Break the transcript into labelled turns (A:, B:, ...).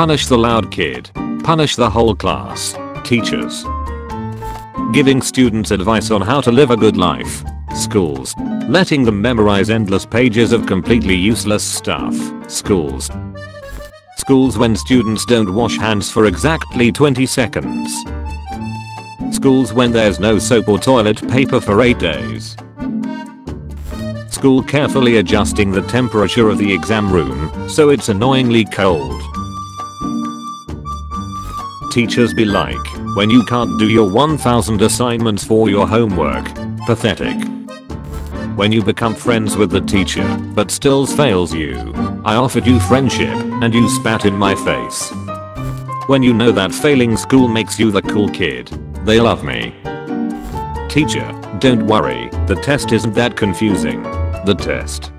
A: Punish the loud kid. Punish the whole class. Teachers. Giving students advice on how to live a good life. Schools. Letting them memorize endless pages of completely useless stuff. Schools. Schools when students don't wash hands for exactly 20 seconds. Schools when there's no soap or toilet paper for 8 days. School carefully adjusting the temperature of the exam room so it's annoyingly cold. Teachers be like, when you can't do your 1000 assignments for your homework. Pathetic. When you become friends with the teacher, but still fails you. I offered you friendship, and you spat in my face. When you know that failing school makes you the cool kid. They love me. Teacher, don't worry, the test isn't that confusing. The test